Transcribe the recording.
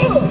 Woo!